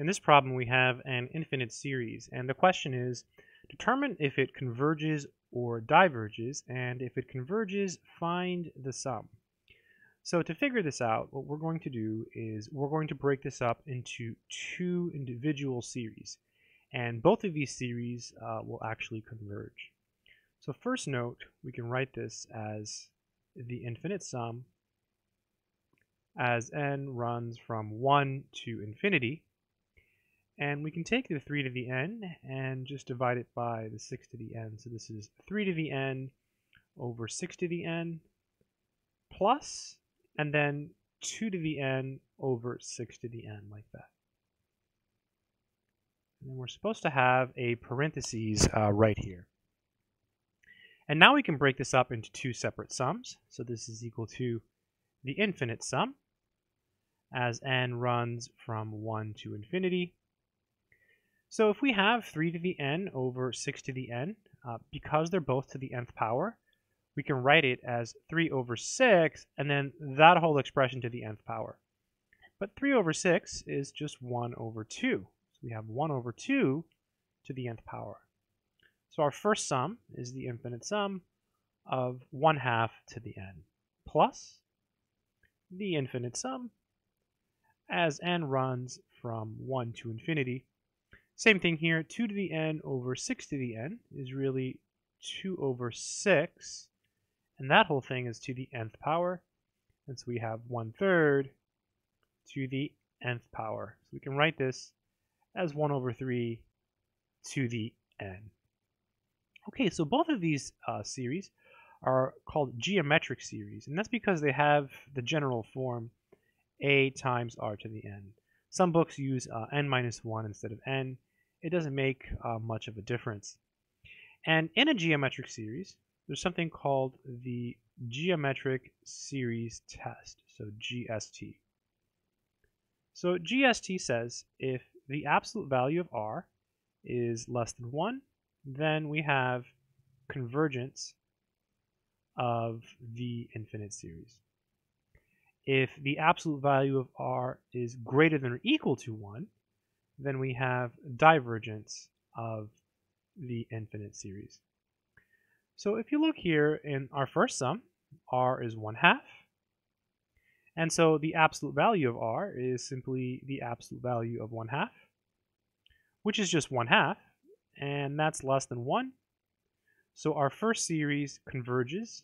In this problem, we have an infinite series, and the question is, determine if it converges or diverges, and if it converges, find the sum. So to figure this out, what we're going to do is we're going to break this up into two individual series, and both of these series uh, will actually converge. So first note, we can write this as the infinite sum as n runs from 1 to infinity, and we can take the 3 to the n and just divide it by the 6 to the n. So this is 3 to the n over 6 to the n plus, and then 2 to the n over 6 to the n, like that. And then we're supposed to have a parentheses uh, right here. And now we can break this up into two separate sums. So this is equal to the infinite sum as n runs from 1 to infinity so if we have 3 to the n over 6 to the n, uh, because they're both to the nth power, we can write it as 3 over 6, and then that whole expression to the nth power. But 3 over 6 is just 1 over 2. So we have 1 over 2 to the nth power. So our first sum is the infinite sum of 1 half to the n plus the infinite sum as n runs from 1 to infinity same thing here, 2 to the n over 6 to the n is really 2 over 6, and that whole thing is to the nth power, and so we have 1 third to the nth power. So we can write this as 1 over 3 to the n. Okay, so both of these uh, series are called geometric series, and that's because they have the general form a times r to the n. Some books use uh, n minus 1 instead of n, it doesn't make uh, much of a difference. And in a geometric series, there's something called the geometric series test, so GST. So GST says if the absolute value of r is less than 1, then we have convergence of the infinite series. If the absolute value of r is greater than or equal to 1, then we have divergence of the infinite series. So if you look here in our first sum, r is 1 half. And so the absolute value of r is simply the absolute value of 1 half, which is just 1 half, and that's less than 1. So our first series converges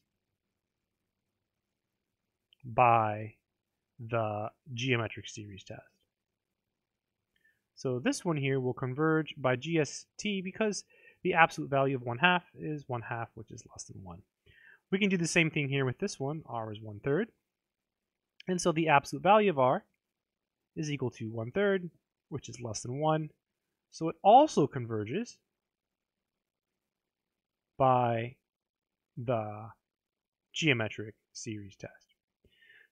by the geometric series test. So this one here will converge by GST because the absolute value of 1 half is 1 half, which is less than 1. We can do the same thing here with this one. r is 1 third. And so the absolute value of r is equal to 1 third, which is less than 1. So it also converges by the geometric series test.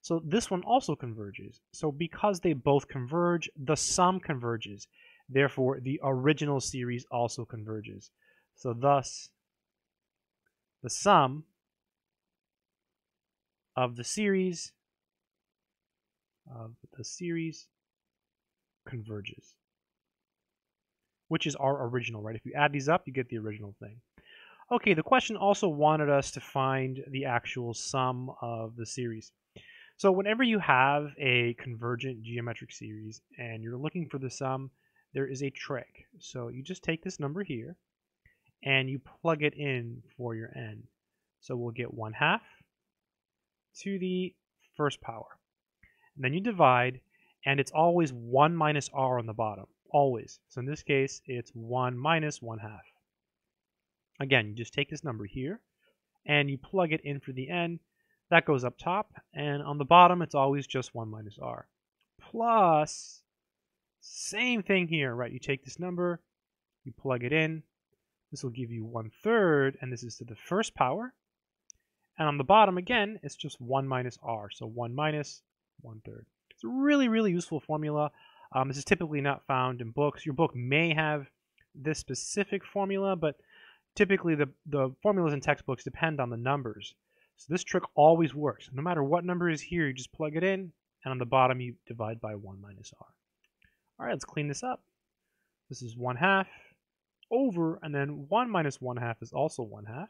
So this one also converges. So because they both converge, the sum converges. Therefore, the original series also converges. So thus, the sum of the series of the series converges, which is our original, right? If you add these up, you get the original thing. Okay, the question also wanted us to find the actual sum of the series. So whenever you have a convergent geometric series and you're looking for the sum, there is a trick. So you just take this number here and you plug it in for your n. So we'll get 1 half to the first power. And then you divide, and it's always 1 minus r on the bottom, always. So in this case, it's 1 minus 1 half. Again, you just take this number here, and you plug it in for the n, that goes up top, and on the bottom, it's always just 1 minus r. Plus, same thing here, right? You take this number, you plug it in. This will give you 1 third, and this is to the first power. And on the bottom, again, it's just 1 minus r, so 1 minus 1 third. It's a really, really useful formula. Um, this is typically not found in books. Your book may have this specific formula, but typically the, the formulas in textbooks depend on the numbers. So this trick always works. No matter what number is here, you just plug it in, and on the bottom you divide by 1 minus r. All right, let's clean this up. This is 1 half over, and then 1 minus 1 half is also 1 half,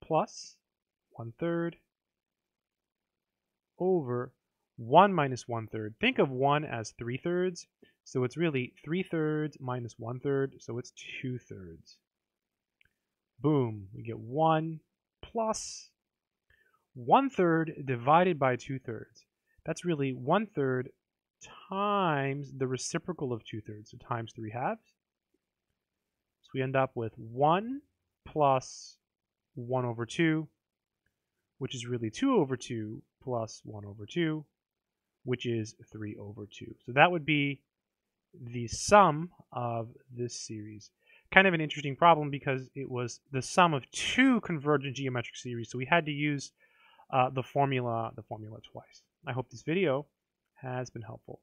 plus 1 third over 1 minus 1 third. Think of 1 as 3 thirds, so it's really 3 thirds minus 1 third, so it's 2 thirds. Boom, we get 1 plus 1 third divided by 2 thirds. That's really 1 third times the reciprocal of 2 thirds, so times 3 halves. So we end up with 1 plus 1 over 2, which is really 2 over 2 plus 1 over 2, which is 3 over 2. So that would be the sum of this series. Kind of an interesting problem because it was the sum of two convergent geometric series, so we had to use uh, the formula the formula twice. I hope this video has been helpful.